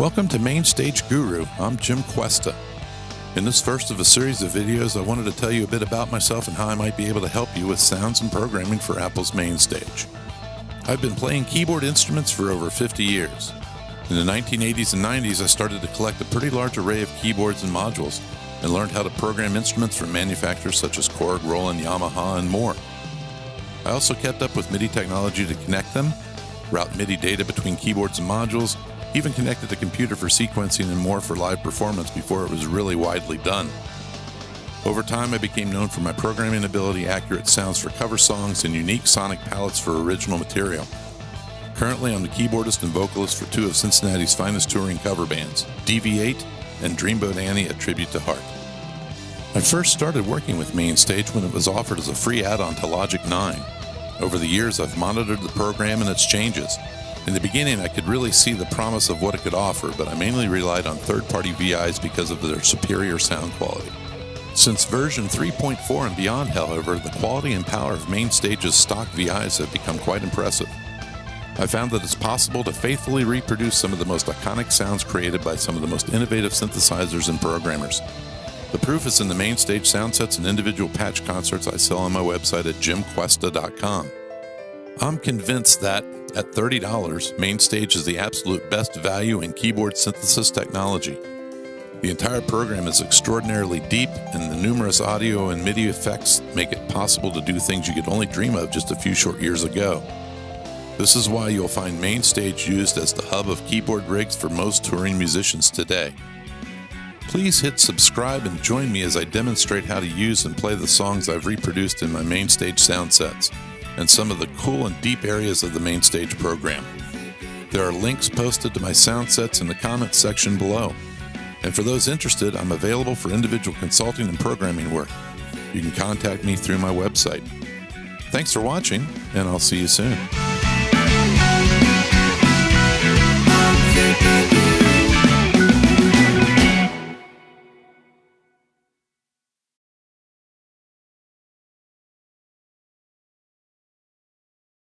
Welcome to Main Stage Guru. I'm Jim Questa. In this first of a series of videos, I wanted to tell you a bit about myself and how I might be able to help you with sounds and programming for Apple's Main Stage. I've been playing keyboard instruments for over 50 years. In the 1980s and 90s, I started to collect a pretty large array of keyboards and modules and learned how to program instruments from manufacturers such as Korg, Roland, Yamaha, and more. I also kept up with MIDI technology to connect them, route MIDI data between keyboards and modules, even connected the computer for sequencing and more for live performance before it was really widely done. Over time, I became known for my programming ability, accurate sounds for cover songs, and unique sonic palettes for original material. Currently, I'm the keyboardist and vocalist for two of Cincinnati's finest touring cover bands, DV8 and Dreamboat Annie, a tribute to Heart. I first started working with Mainstage when it was offered as a free add on to Logic 9. Over the years, I've monitored the program and its changes, in the beginning, I could really see the promise of what it could offer, but I mainly relied on third party VIs because of their superior sound quality. Since version 3.4 and beyond, however, the quality and power of Mainstage's stock VIs have become quite impressive. I found that it's possible to faithfully reproduce some of the most iconic sounds created by some of the most innovative synthesizers and programmers. The proof is in the Mainstage sound sets and individual patch concerts I sell on my website at jimquesta.com. I'm convinced that at $30, MainStage is the absolute best value in keyboard synthesis technology. The entire program is extraordinarily deep, and the numerous audio and MIDI effects make it possible to do things you could only dream of just a few short years ago. This is why you'll find MainStage used as the hub of keyboard rigs for most touring musicians today. Please hit subscribe and join me as I demonstrate how to use and play the songs I've reproduced in my MainStage sound sets and some of the cool and deep areas of the main stage program. There are links posted to my sound sets in the comments section below. And for those interested, I'm available for individual consulting and programming work. You can contact me through my website. Thanks for watching, and I'll see you soon.